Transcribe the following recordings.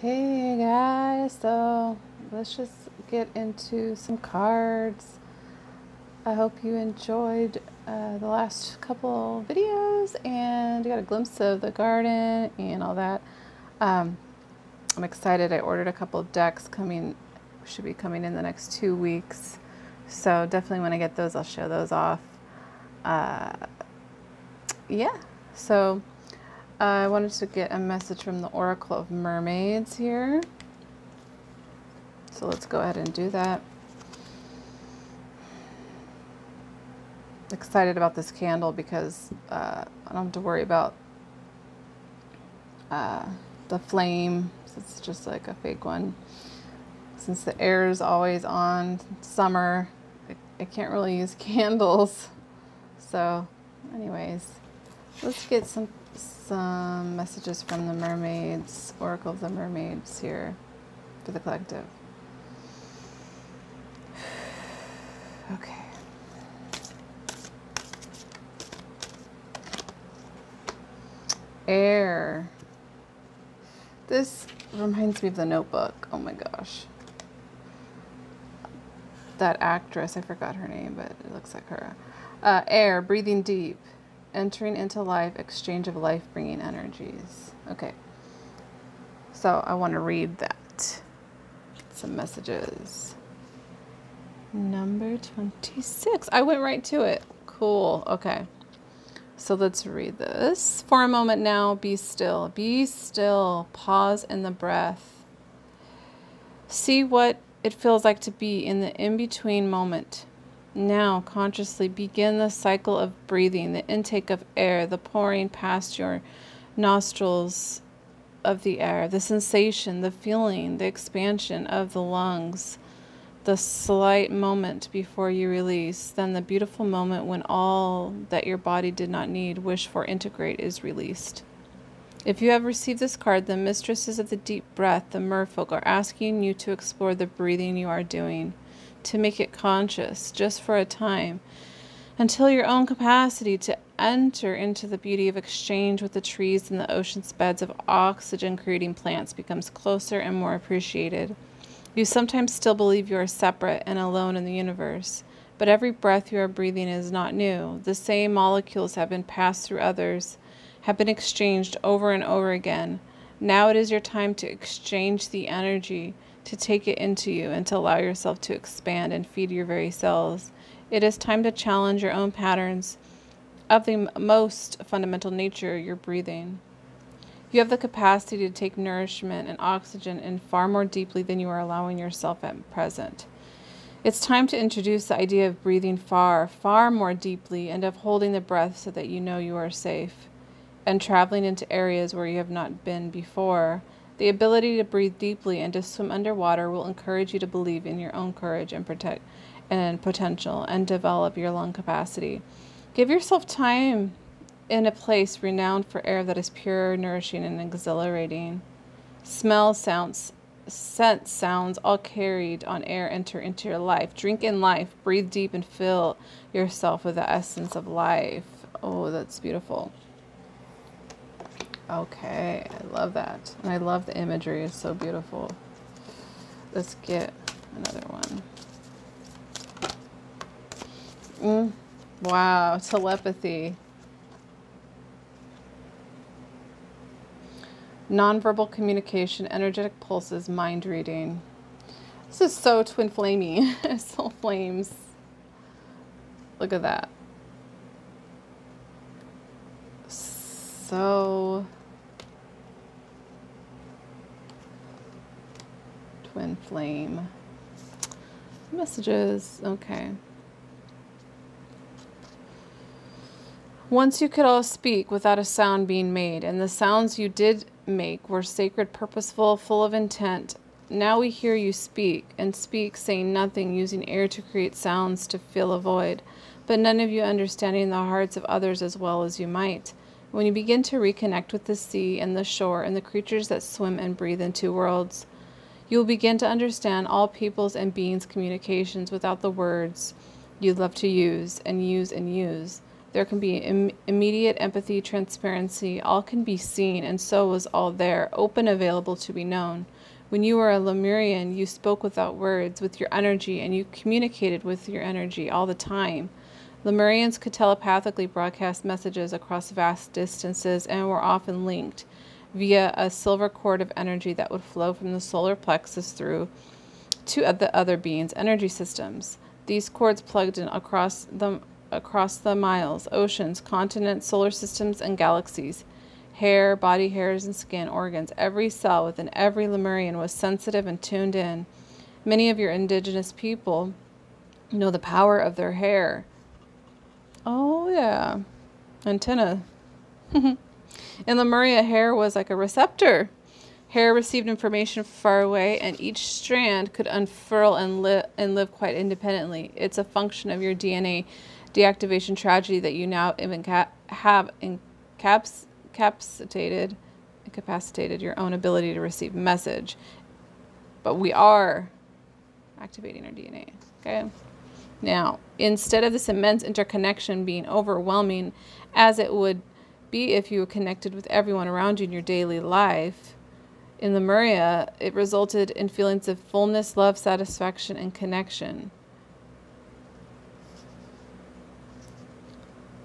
Hey guys, so let's just get into some cards. I hope you enjoyed uh, the last couple videos and you got a glimpse of the garden and all that. Um, I'm excited. I ordered a couple decks coming, should be coming in the next two weeks. So definitely when I get those, I'll show those off. Uh, yeah, so I wanted to get a message from the Oracle of Mermaids here. So let's go ahead and do that. Excited about this candle because uh, I don't have to worry about uh, the flame. It's just like a fake one. Since the air is always on, summer, I, I can't really use candles. So anyways, let's get some some messages from the mermaids, Oracle of the Mermaids here for the collective. Okay. Air. This reminds me of the notebook. Oh my gosh. That actress, I forgot her name, but it looks like her. Uh, air, breathing deep entering into life, exchange of life bringing energies. Okay. So I want to read that. Some messages. Number 26. I went right to it. Cool. Okay. So let's read this. For a moment now, be still. Be still. Pause in the breath. See what it feels like to be in the in between moment. Now, consciously begin the cycle of breathing, the intake of air, the pouring past your nostrils of the air, the sensation, the feeling, the expansion of the lungs, the slight moment before you release, then the beautiful moment when all that your body did not need, wish for, integrate is released. If you have received this card, the mistresses of the deep breath, the merfolk, are asking you to explore the breathing you are doing to make it conscious just for a time until your own capacity to enter into the beauty of exchange with the trees and the ocean's beds of oxygen creating plants becomes closer and more appreciated. You sometimes still believe you are separate and alone in the universe, but every breath you are breathing is not new. The same molecules have been passed through others, have been exchanged over and over again. Now it is your time to exchange the energy to take it into you and to allow yourself to expand and feed your very cells. It is time to challenge your own patterns of the most fundamental nature, your breathing. You have the capacity to take nourishment and oxygen in far more deeply than you are allowing yourself at present. It's time to introduce the idea of breathing far, far more deeply and of holding the breath so that you know you are safe and traveling into areas where you have not been before the ability to breathe deeply and to swim underwater will encourage you to believe in your own courage and protect and potential and develop your lung capacity. Give yourself time in a place renowned for air that is pure, nourishing, and exhilarating. Smell, sounds, scent, sounds, all carried on air enter into your life. Drink in life, breathe deep, and fill yourself with the essence of life. Oh, that's beautiful. Okay, I love that. And I love the imagery, it's so beautiful. Let's get another one. Mm, wow, telepathy. Nonverbal communication, energetic pulses, mind reading. This is so twin flamey. Soul flames. Look at that. So twin flame messages. Okay. Once you could all speak without a sound being made, and the sounds you did make were sacred, purposeful, full of intent. Now we hear you speak, and speak, saying nothing, using air to create sounds to fill a void, but none of you understanding the hearts of others as well as you might. When you begin to reconnect with the sea and the shore and the creatures that swim and breathe in two worlds, you will begin to understand all peoples and beings' communications without the words you love to use and use and use. There can be Im- immediate empathy, transparency, all can be seen, and so was all there, open, available to be known. When you were a Lemurian, you spoke without words, with your energy, and you communicated with your energy all the time. Lemurians could telepathically broadcast messages across vast distances and were often linked via a silver cord of energy that would flow from the solar plexus through to the other beings' energy systems. These cords plugged in across the across the miles, oceans, continents, solar systems, and galaxies. Hair, body hairs, and skin organs, every cell within every Lemurian was sensitive and tuned in. Many of your indigenous people know the power of their hair. Oh, yeah. Antenna. In Lemuria, hair was like a receptor. Hair received information far away, and each strand could unfurl and, li- and live quite independently. It's a function of your DNA deactivation tragedy that you now inca- have incapacitated, incapacitated your own ability to receive message. But we are activating our DNA. Okay. Now, instead of this immense interconnection being overwhelming, as it would be if you were connected with everyone around you in your daily life, in Lemuria, it resulted in feelings of fullness, love, satisfaction, and connection.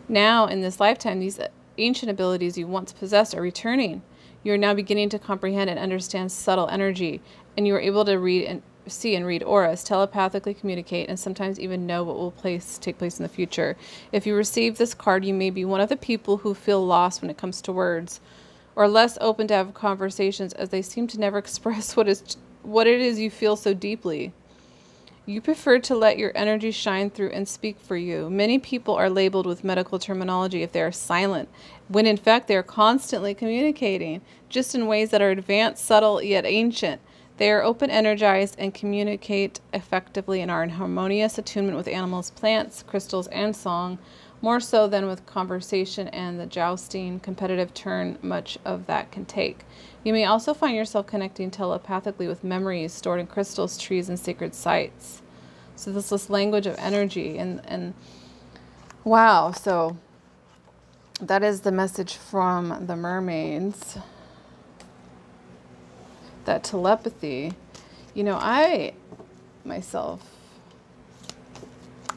Now, in this lifetime, these ancient abilities you once possessed are returning. You are now beginning to comprehend and understand subtle energy, and you are able to read and see and read auras, telepathically communicate, and sometimes even know what will place take place in the future. If you receive this card, you may be one of the people who feel lost when it comes to words or less open to have conversations as they seem to never express what is what it is you feel so deeply. You prefer to let your energy shine through and speak for you. Many people are labeled with medical terminology if they are silent, when in fact they are constantly communicating, just in ways that are advanced, subtle, yet ancient. They are open, energized, and communicate effectively and are in harmonious attunement with animals, plants, crystals, and song more so than with conversation and the jousting competitive turn much of that can take. You may also find yourself connecting telepathically with memories stored in crystals, trees, and sacred sites. So this this language of energy and and wow, so that is the message from the mermaids. That telepathy, you know, I myself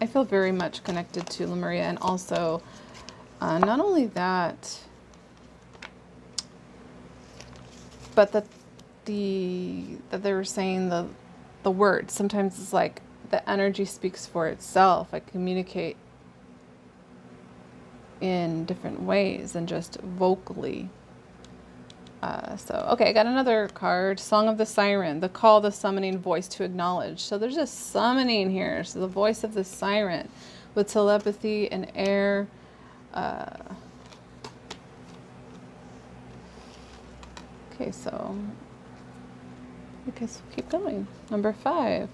I feel very much connected to Lemuria and also uh, not only that, but that the that they were saying the the words sometimes it's like the energy speaks for itself. I communicate in different ways than just vocally. Uh, so, okay, I got another card Song of the Siren, the call, the summoning voice to acknowledge. So, there's a summoning here. So, the voice of the siren with telepathy and air. Uh, okay, so I guess we'll keep going. Number five.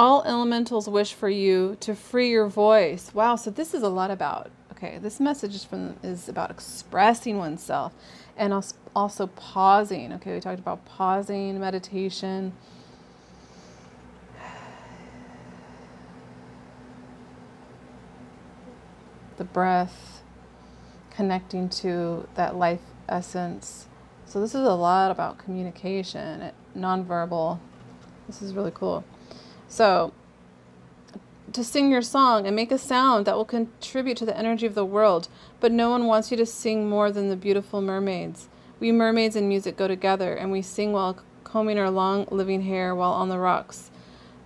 All elementals wish for you to free your voice. Wow, so this is a lot about okay, this message is from is about expressing oneself and also pausing. Okay, we talked about pausing, meditation. The breath, connecting to that life essence. So this is a lot about communication, nonverbal. This is really cool. So, to sing your song and make a sound that will contribute to the energy of the world, but no one wants you to sing more than the beautiful mermaids. We mermaids and music go together, and we sing while combing our long living hair while on the rocks,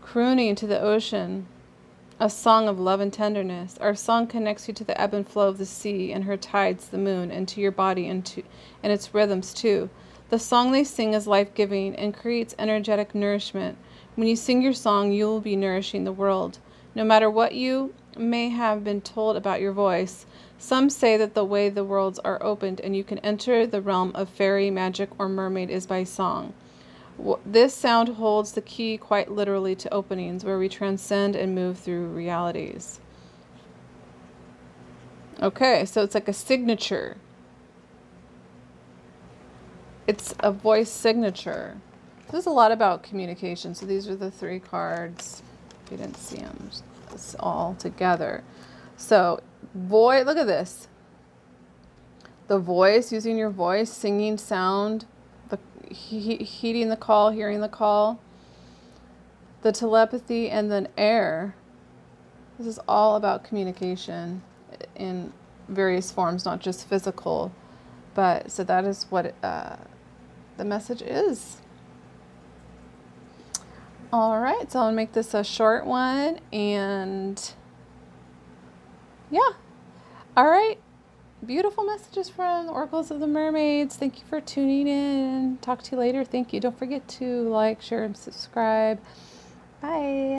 crooning to the ocean a song of love and tenderness. Our song connects you to the ebb and flow of the sea and her tides, the moon, and to your body and to and its rhythms too. The song they sing is life giving and creates energetic nourishment. When you sing your song, you will be nourishing the world. No matter what you may have been told about your voice, some say that the way the worlds are opened and you can enter the realm of fairy, magic, or mermaid is by song. This sound holds the key quite literally to openings where we transcend and move through realities. Okay, so it's like a signature. It's a voice signature. There's a lot about communication. So these are the three cards. if you didn't see them it's all together. So, voice, look at this. The voice, using your voice, singing sound, the he, heeding the call, hearing the call, the telepathy, and then air. This is all about communication in various forms, not just physical. But so that is what uh, the message is. All right, so I'll make this a short one and yeah. All right. Beautiful messages from Oracles of the Mermaids. Thank you for tuning in. Talk to you later. Thank you. Don't forget to like, share, and subscribe. Bye.